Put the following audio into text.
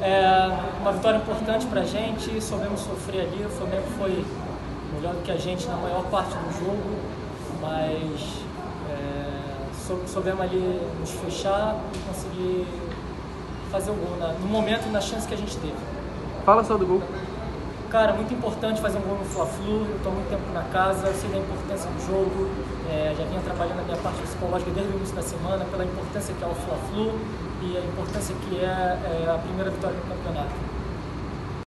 É uma vitória importante para a gente, soubemos sofrer ali, o Flamengo foi melhor do que a gente na maior parte do jogo, mas é, soubemos ali nos fechar e conseguir fazer o gol na, no momento e na chance que a gente teve. Fala só do gol. Cara, muito importante fazer um gol no Fla-Flu, eu estou muito tempo na casa, sei da importância do jogo, é, já vinha trabalhando a minha parte psicológica desde o início da semana, pela importância que é o Fla-Flu e a importância que é, é a primeira vitória no campeonato.